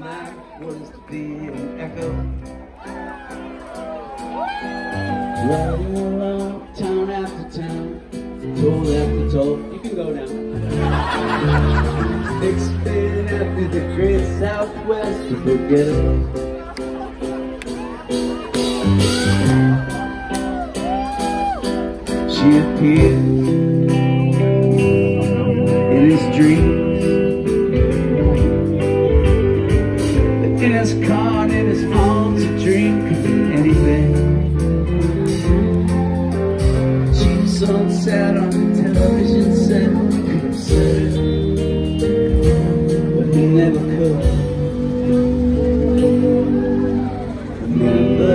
life was to be an um, echo. Riding along uh, town after town, toll after toll. You can go now. Expanding after the great southwest to forget. She appeared in his dreams. His car, in his dream could be anything. She sunset on the television set, but he never could. To remember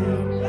Yeah.